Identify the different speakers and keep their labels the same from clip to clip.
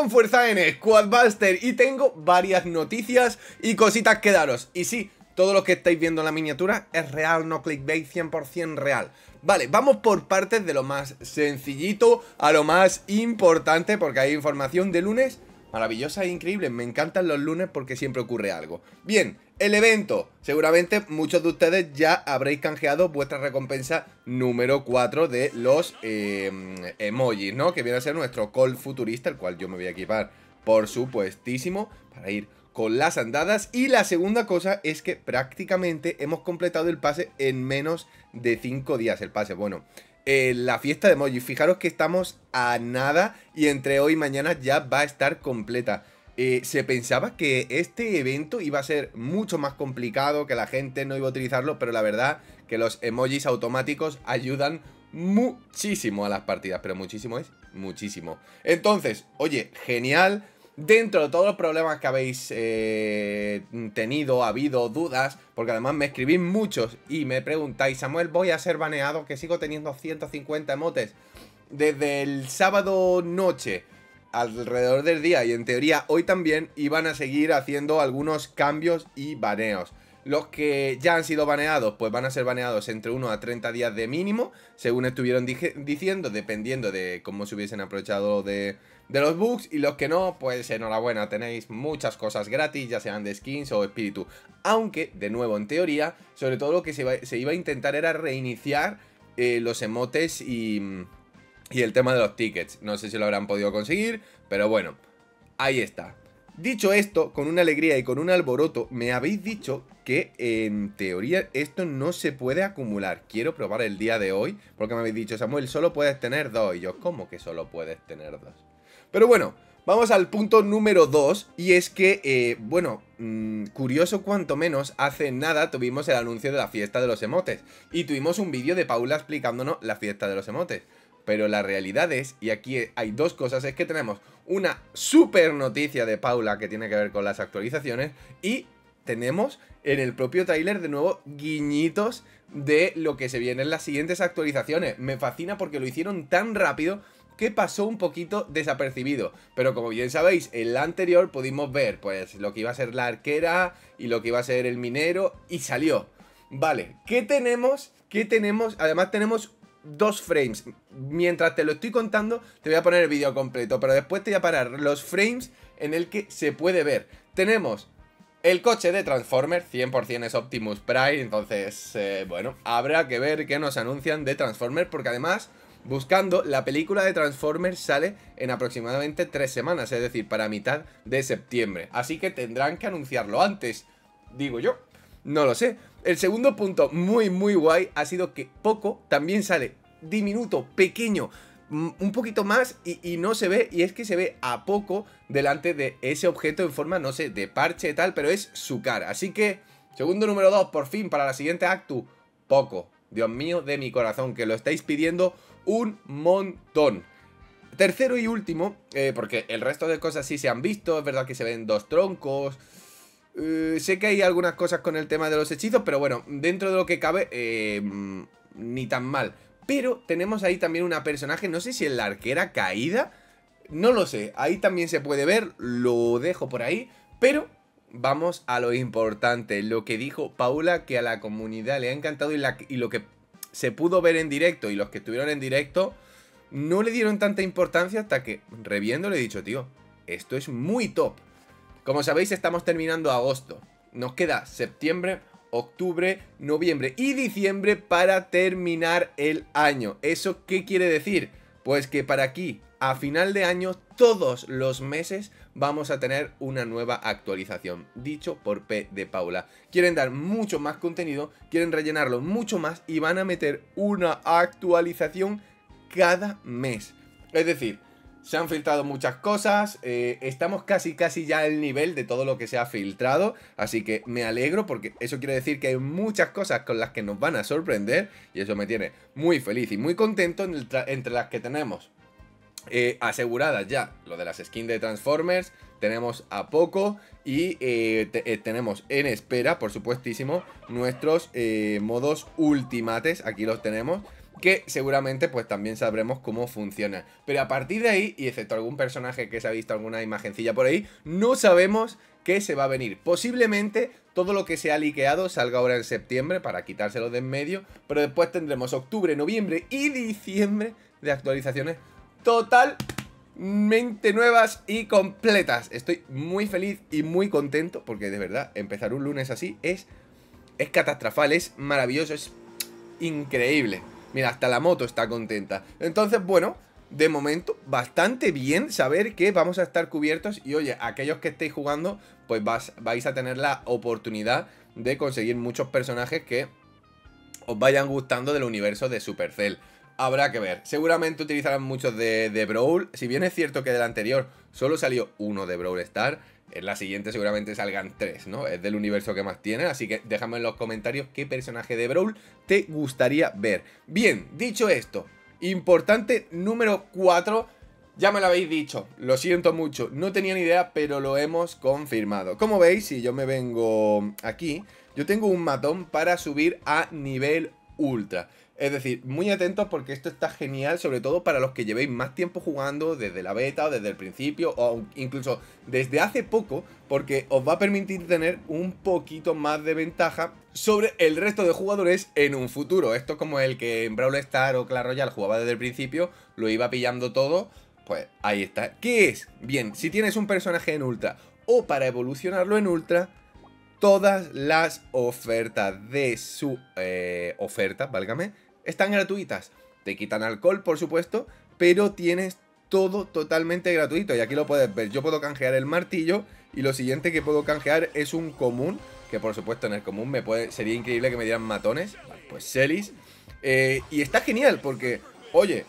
Speaker 1: con fuerza en Squadbuster y tengo varias noticias y cositas que daros. Y sí, todo lo que estáis viendo en la miniatura es real, no clickbait, 100% real. Vale, vamos por partes de lo más sencillito a lo más importante porque hay información de lunes maravillosa e increíble. Me encantan los lunes porque siempre ocurre algo. Bien, el evento. Seguramente muchos de ustedes ya habréis canjeado vuestra recompensa número 4 de los eh, emojis, ¿no? Que viene a ser nuestro call futurista, el cual yo me voy a equipar, por supuestísimo, para ir con las andadas. Y la segunda cosa es que prácticamente hemos completado el pase en menos de 5 días. El pase, bueno, eh, la fiesta de emoji. Fijaros que estamos a nada y entre hoy y mañana ya va a estar completa. Eh, se pensaba que este evento iba a ser mucho más complicado, que la gente no iba a utilizarlo, pero la verdad que los emojis automáticos ayudan muchísimo a las partidas, pero muchísimo es muchísimo. Entonces, oye, genial. Dentro de todos los problemas que habéis eh, tenido, habido dudas, porque además me escribís muchos y me preguntáis, Samuel, voy a ser baneado, que sigo teniendo 150 emotes. Desde el sábado noche alrededor del día y en teoría hoy también iban a seguir haciendo algunos cambios y baneos. Los que ya han sido baneados, pues van a ser baneados entre 1 a 30 días de mínimo, según estuvieron diciendo, dependiendo de cómo se hubiesen aprovechado de, los bugs. Y los que no, pues enhorabuena, tenéis muchas cosas gratis, ya sean de skins o espíritu. Aunque, de nuevo, en teoría, sobre todo lo que se iba, a intentar era reiniciar eh, los emotes y, y el tema de los tickets. No sé si lo habrán podido conseguir, pero bueno, ahí está. Dicho esto, con una alegría y con un alboroto, me habéis dicho que en teoría esto no se puede acumular. Quiero probar el día de hoy, porque me habéis dicho, Samuel, solo puedes tener dos. Y yo, ¿cómo que solo puedes tener dos? Pero bueno, vamos al punto número dos, y es que, eh, bueno, mm, curioso cuanto menos, hace nada tuvimos el anuncio de la fiesta de los emotes. Y tuvimos un vídeo de Paula explicándonos la fiesta de los emotes. Pero la realidad es, y aquí hay dos cosas, es que tenemos una super noticia de Paula que tiene que ver con las actualizaciones y tenemos en el propio trailer de nuevo guiñitos de lo que se viene en las siguientes actualizaciones. Me fascina porque lo hicieron tan rápido que pasó un poquito desapercibido. Pero como bien sabéis, en la anterior pudimos ver pues lo que iba a ser la arquera y lo que iba a ser el minero y salió. Vale, ¿qué tenemos? ¿Qué tenemos? Además tenemos dos frames. Mientras te lo estoy contando, te voy a poner el vídeo completo, pero después te voy a parar los frames en el que se puede ver. Tenemos el coche de Transformers, 100% es Optimus Prime, entonces, eh, bueno, habrá que ver qué nos anuncian de Transformers, porque además, buscando, la película de Transformers sale en aproximadamente tres semanas, es decir, para mitad de septiembre. Así que tendrán que anunciarlo antes, digo yo. No lo sé. El segundo punto muy muy guay ha sido que Poco también sale diminuto, pequeño, un poquito más y, no se ve, y es que se ve a poco delante de ese objeto en forma, no sé, de parche y tal, pero es su cara. Así que, segundo número 2, por fin, para la siguiente actu, Poco. Dios mío de mi corazón, que lo estáis pidiendo un montón. Tercero y último, eh, porque el resto de cosas sí se han visto, es verdad que se ven dos troncos, eh, sé que hay algunas cosas con el tema de los hechizos, pero bueno, dentro de lo que cabe, eh, ni tan mal. Pero tenemos ahí también una personaje, no sé si es la arquera caída, no lo sé, ahí también se puede ver, lo dejo por ahí, pero vamos a lo importante, lo que dijo Paula, que a la comunidad le ha encantado y, y lo que se pudo ver en directo y los que estuvieron en directo no le dieron tanta importancia hasta que, reviendo, le he dicho, tío, esto es muy top. Como sabéis, estamos terminando agosto. Nos queda septiembre, octubre, noviembre y diciembre para terminar el año. ¿Eso qué quiere decir? Pues que para aquí, a final de año, todos los meses vamos a tener una nueva actualización. Dicho por P de Paula. Quieren dar mucho más contenido, quieren rellenarlo mucho más y van a meter una actualización cada mes. Es decir, se han filtrado muchas cosas, eh, estamos casi casi ya al nivel de todo lo que se ha filtrado, así que me alegro porque eso quiere decir que hay muchas cosas con las que nos van a sorprender y eso me tiene muy feliz y muy contento entre las que tenemos eh, aseguradas ya lo de las skins de Transformers, tenemos a poco y eh, tenemos en espera, por supuestísimo, nuestros modos ultimates, aquí los tenemos que seguramente pues también sabremos cómo funciona. Pero a partir de ahí, y excepto algún personaje que se ha visto alguna imagencilla por ahí, no sabemos qué se va a venir. Posiblemente todo lo que se ha liqueado salga ahora en septiembre para quitárselo de en medio, pero después tendremos octubre, noviembre y diciembre de actualizaciones totalmente nuevas y completas. Estoy muy feliz y muy contento porque de verdad empezar un lunes así es, es catastrofal, es maravilloso, es increíble. Mira, hasta la moto está contenta. Entonces, bueno, de momento, bastante bien saber que vamos a estar cubiertos. Y oye, aquellos que estéis jugando, pues vais a tener la oportunidad de conseguir muchos personajes que os vayan gustando del universo de Supercell. Habrá que ver. Seguramente utilizarán muchos de, de Brawl. Si bien es cierto que del anterior solo salió uno de Brawl Star, en la siguiente seguramente salgan tres, ¿no? Es del universo que más tiene, así que déjame en los comentarios qué personaje de Brawl te gustaría ver. Bien, dicho esto, importante número 4, ya me lo habéis dicho, lo siento mucho, no tenía ni idea, pero lo hemos confirmado. Como veis, si yo me vengo aquí, yo tengo un matón para subir a nivel ultra. Es decir, muy atentos porque esto está genial, sobre todo para los que llevéis más tiempo jugando desde la beta o desde el principio o incluso desde hace poco, porque os va a permitir tener un poquito más de ventaja sobre el resto de jugadores en un futuro. Esto como el que en Brawl Star o Clash Royale jugaba desde el principio, lo iba pillando todo, pues ahí está. ¿Qué es? Bien, si tienes un personaje en Ultra o para evolucionarlo en Ultra, todas las ofertas de su eh, oferta, válgame, están gratuitas. Te quitan alcohol, por supuesto, pero tienes todo totalmente gratuito. Y aquí lo puedes ver. Yo puedo canjear el martillo y lo siguiente que puedo canjear es un común. Que por supuesto en el común me puede, sería increíble que me dieran matones. Pues Celis. Eh, y está genial porque, oye,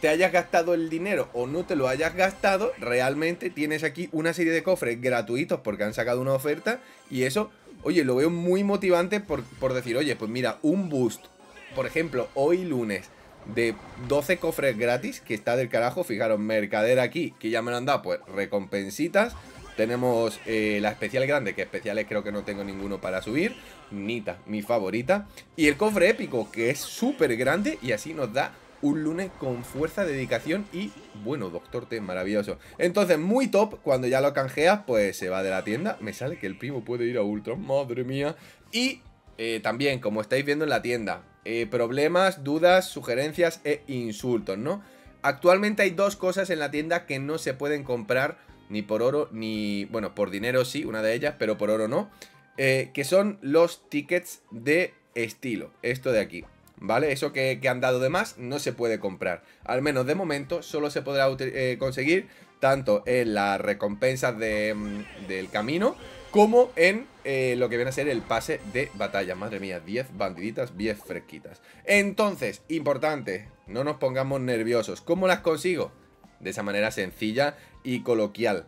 Speaker 1: te hayas gastado el dinero o no te lo hayas gastado, realmente tienes aquí una serie de cofres gratuitos porque han sacado una oferta. Y eso, oye, lo veo muy motivante por, por decir, oye, pues mira, un boost por ejemplo, hoy lunes de 12 cofres gratis, que está del carajo. Fijaros, mercader aquí, que ya me lo han dado, pues recompensitas. Tenemos eh, la especial grande, que especiales creo que no tengo ninguno para subir. Nita, mi favorita. Y el cofre épico, que es súper grande y así nos da un lunes con fuerza, dedicación y, bueno, Doctor T, maravilloso. Entonces, muy top, cuando ya lo canjeas, pues se va de la tienda. Me sale que el primo puede ir a Ultra, madre mía. Y eh, también, como estáis viendo en la tienda, eh, problemas, dudas, sugerencias e insultos, ¿no? Actualmente hay dos cosas en la tienda que no se pueden comprar ni por oro ni... Bueno, por dinero sí, una de ellas, pero por oro no. Eh, que son los tickets de estilo, esto de aquí. ¿Vale? Eso que, han dado de más no se puede comprar. Al menos de momento solo se podrá eh, conseguir tanto en las recompensas de, mm, del camino como en eh, lo que viene a ser el pase de batalla. Madre mía, 10 bandiditas, 10 fresquitas. Entonces, importante, no nos pongamos nerviosos. ¿Cómo las consigo? De esa manera sencilla y coloquial.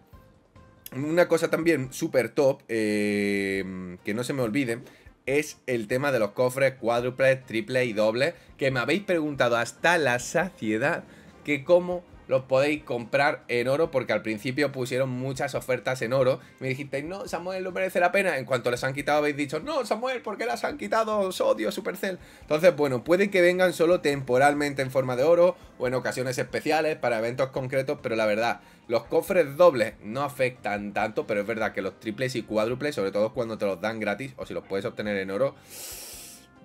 Speaker 1: Una cosa también súper top, eh, que no se me olvide, es el tema de los cofres cuádruple, triple y doble, que me habéis preguntado hasta la saciedad que cómo los podéis comprar en oro porque al principio pusieron muchas ofertas en oro. Me dijisteis, no, Samuel, no merece la pena. En cuanto les han quitado, habéis dicho, no, Samuel, ¿por qué las han quitado? Os odio, Supercell. Entonces, bueno, puede que vengan solo temporalmente en forma de oro o en ocasiones especiales para eventos concretos, pero la verdad, los cofres dobles no afectan tanto, pero es verdad que los triples y cuádruples, sobre todo cuando te los dan gratis o si los puedes obtener en oro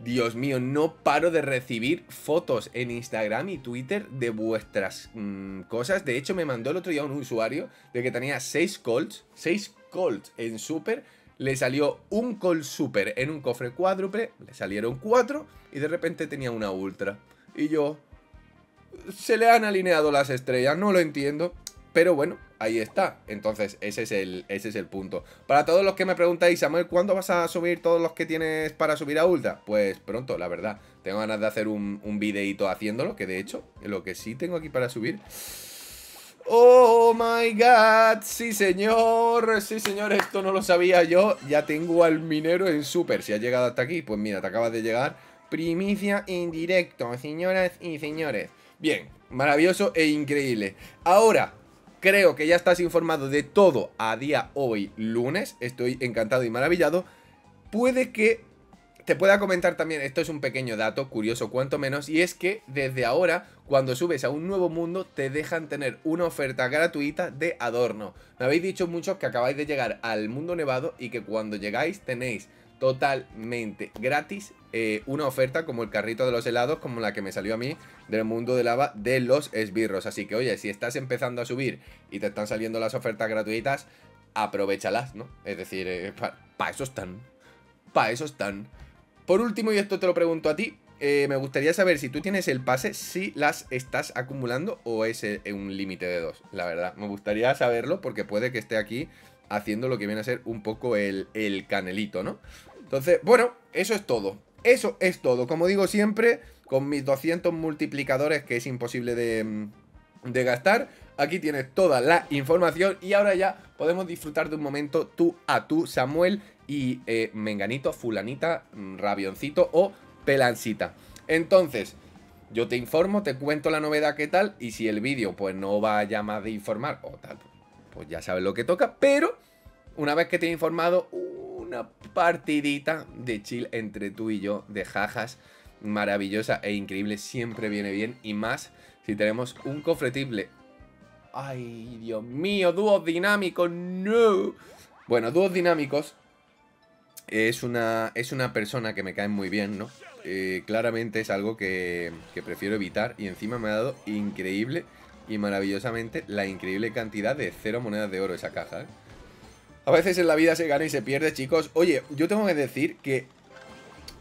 Speaker 1: Dios mío, no paro de recibir fotos en Instagram y Twitter de vuestras mm, cosas. De hecho, me mandó el otro día un usuario de que tenía 6 colts, 6 colts en super. Le salió un colt super en un cofre cuádruple, le salieron 4 y de repente tenía una ultra. Y yo... Se le han alineado las estrellas, no lo entiendo. Pero bueno, ahí está. Entonces, ese es, el, ese es el punto. Para todos los que me preguntáis, Samuel, ¿cuándo vas a subir todos los que tienes para subir a Ultra? Pues pronto, la verdad. Tengo ganas de hacer un, un videito haciéndolo, que de hecho, lo que sí tengo aquí para subir... ¡Oh, my God! Sí, señor. Sí, señor, esto no lo sabía yo. Ya tengo al minero en super. Si ha llegado hasta aquí, pues mira, te acabas de llegar. Primicia en directo, señoras y señores. Bien, maravilloso e increíble. Ahora, Creo que ya estás informado de todo a día hoy lunes. Estoy encantado y maravillado. Puede que te pueda comentar también, esto es un pequeño dato, curioso cuanto menos, y es que desde ahora, cuando subes a un nuevo mundo, te dejan tener una oferta gratuita de adorno. Me habéis dicho muchos que acabáis de llegar al mundo nevado y que cuando llegáis tenéis totalmente gratis eh, una oferta como el carrito de los helados, como la que me salió a mí del mundo de lava de los esbirros. Así que, oye, si estás empezando a subir y te están saliendo las ofertas gratuitas, aprovechalas, ¿no? Es decir, eh, para eso están. Para eso están. Por último, y esto te lo pregunto a ti, eh, me gustaría saber si tú tienes el pase, si las estás acumulando o es un límite de dos. La verdad, me gustaría saberlo porque puede que esté aquí haciendo lo que viene a ser un poco el, el canelito, ¿no? Entonces, bueno, eso es todo. Eso es todo. Como digo siempre, con mis 200 multiplicadores que es imposible de, mm, de gastar. Aquí tienes toda la información y ahora ya podemos disfrutar de un momento tú a tú, Samuel y eh, Menganito, Fulanita, mm, Rabioncito o Pelancita. Entonces, yo te informo, te cuento la novedad que tal y si el vídeo pues no vaya más de informar o tal, pues ya sabes lo que toca, pero una vez que te he informado, una partidita de chill entre tú y yo, de jajas, maravillosa e increíble, siempre viene bien. Y más si tenemos un cofre triple. ¡Ay, Dios mío! ¡Dúos dinámicos! ¡No! Bueno, dúos dinámicos es una, es una persona que me cae muy bien, ¿no? Eh, claramente es algo que, que prefiero evitar y encima me ha dado increíble y maravillosamente la increíble cantidad de cero monedas de oro esa caja, ¿eh? A veces en la vida se gana y se pierde, chicos. Oye, yo tengo que decir que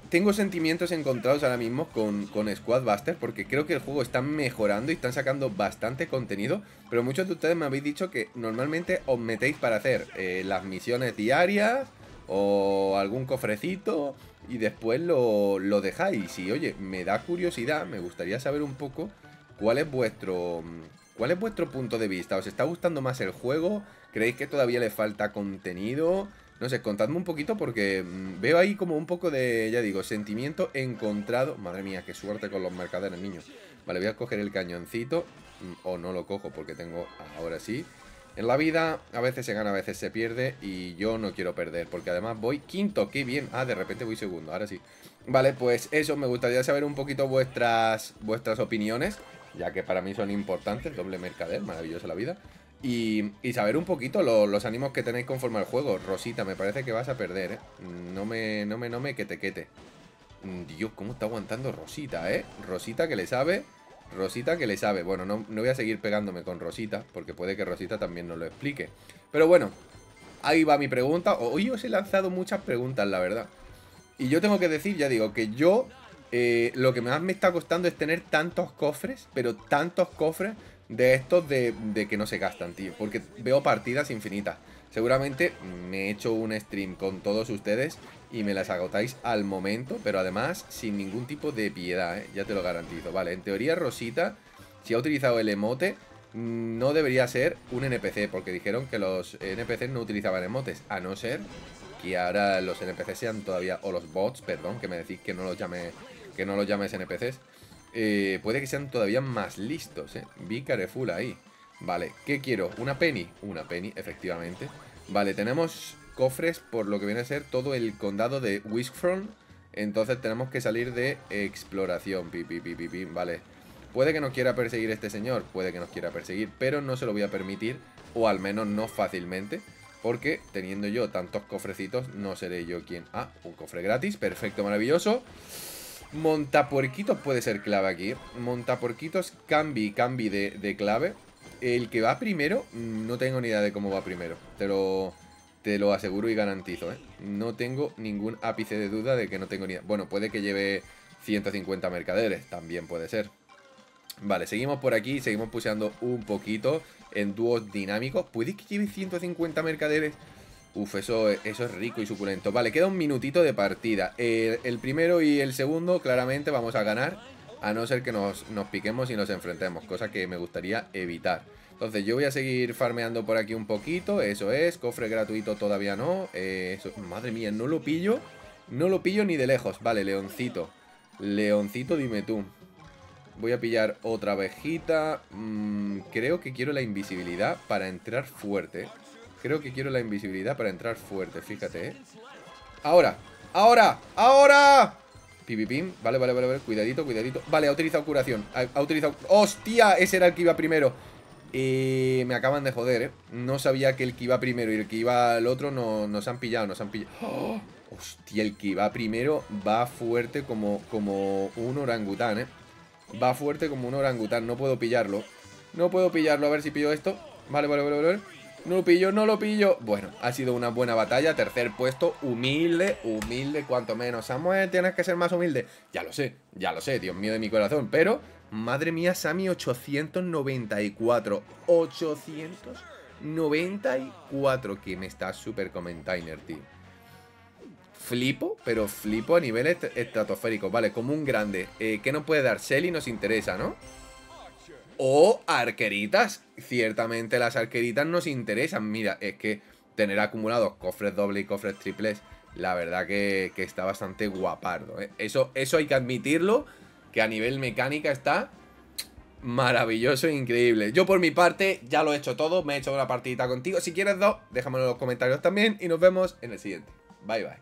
Speaker 1: tengo sentimientos encontrados ahora mismo con, con Squad Buster porque creo que el juego está mejorando y están sacando bastante contenido, pero muchos de ustedes me habéis dicho que normalmente os metéis para hacer eh, las misiones diarias o algún cofrecito y después lo, lo dejáis. Y oye, me da curiosidad, me gustaría saber un poco cuál es vuestro cuál es vuestro punto de vista. ¿Os está gustando más el juego? ¿Creéis que todavía le falta contenido? No sé, contadme un poquito porque mm, veo ahí como un poco de, ya digo, sentimiento encontrado. Madre mía, qué suerte con los mercaderes, niños. Vale, voy a coger el cañoncito. Mm, o no lo cojo porque tengo, ahora sí. En la vida a veces se gana, a veces se pierde y yo no quiero perder porque además voy quinto, qué bien. Ah, de repente voy segundo, ahora sí. Vale, pues eso, me gustaría saber un poquito vuestras, vuestras opiniones, ya que para mí son importantes, doble mercader, maravillosa la vida. Y, saber un poquito los ánimos que tenéis conforme al juego. Rosita, me parece que vas a perder, ¿eh? No me, no me, no me, que te quete. Dios, cómo está aguantando Rosita, ¿eh? Rosita que le sabe, Rosita que le sabe. Bueno, no, no voy a seguir pegándome con Rosita, porque puede que Rosita también nos lo explique. Pero bueno, ahí va mi pregunta. Hoy os he lanzado muchas preguntas, la verdad. Y yo tengo que decir, ya digo, que yo eh, lo que más me está costando es tener tantos cofres, pero tantos cofres de estos de, que no se gastan, tío. Porque veo partidas infinitas. Seguramente me he hecho un stream con todos ustedes y me las agotáis al momento, pero además sin ningún tipo de piedad, ¿eh? ya te lo garantizo. Vale, en teoría Rosita, si ha utilizado el emote, no debería ser un NPC, porque dijeron que los NPCs no utilizaban emotes, a no ser que ahora los NPCs sean todavía, o los bots, perdón, que me decís que no los llame, que no los llames NPCs, eh, puede que sean todavía más listos, ¿eh? Be ahí. Vale, ¿qué quiero? ¿Una penny? Una penny, efectivamente. Vale, tenemos cofres por lo que viene a ser todo el condado de Whiskfront. Entonces tenemos que salir de exploración. Pi, pi, pi, vale. Puede que nos quiera perseguir este señor, puede que nos quiera perseguir, pero no se lo voy a permitir, o al menos no fácilmente, porque teniendo yo tantos cofrecitos, no seré yo quien... Ah, un cofre gratis, perfecto, maravilloso. Montapuerquitos puede ser clave aquí. Montapuerquitos, cambi, cambi de, de, clave. El que va primero, no tengo ni idea de cómo va primero. Te lo, te lo aseguro y garantizo, ¿eh? No tengo ningún ápice de duda de que no tengo ni idea. Bueno, puede que lleve 150 mercaderes, también puede ser. Vale, seguimos por aquí, seguimos puseando un poquito en dúos dinámicos. ¿Puede que lleve 150 mercaderes? Uf, eso, eso es rico y suculento. Vale, queda un minutito de partida. El, primero y el segundo, claramente, vamos a ganar. A no ser que nos, piquemos y nos enfrentemos. Cosa que me gustaría evitar. Entonces yo voy a seguir farmeando por aquí un poquito. Eso es. Cofre gratuito todavía no. Eh, madre mía, no lo pillo. No lo pillo ni de lejos. Vale, leoncito. Leoncito, dime tú. Voy a pillar otra abejita. Mm, creo que quiero la invisibilidad para entrar fuerte. Creo que quiero la invisibilidad para entrar fuerte, fíjate, ¿eh? Ahora, ¡Ahora! ¡Ahora! Pipipim, vale, vale, vale, vale, cuidadito, cuidadito Vale, ha utilizado curación, ha, utilizado... ¡Hostia! Ese era el que iba primero eh, Me acaban de joder, eh No sabía que el que iba primero y el que iba al otro no, Nos han pillado, nos han pillado ¡Oh! Hostia, el que va primero va fuerte como, como un orangután, eh Va fuerte como un orangután, no puedo pillarlo No puedo pillarlo, a ver si pillo esto Vale, vale, vale, vale no lo pillo, no lo pillo. Bueno, ha sido una buena batalla. Tercer puesto, humilde, humilde, cuanto menos. Samuel, tienes que ser más humilde. Ya lo sé, ya lo sé, Dios mío de mi corazón. Pero, madre mía, Sammy, 894. 894. Que me está súper comentainer, tío. Flipo, pero flipo a nivel estratosférico. Vale, como un grande. Eh, ¿Qué nos puede dar? Shelly nos interesa, ¿no? O arqueritas. Ciertamente las arqueritas nos interesan. Mira, es que tener acumulados cofres dobles y cofres triples, la verdad que, está bastante guapardo. ¿eh? Eso, eso hay que admitirlo, que a nivel mecánica está maravilloso e increíble. Yo por mi parte ya lo he hecho todo, me he hecho una partidita contigo. Si quieres dos, déjamelo en los comentarios también y nos vemos en el siguiente. Bye bye.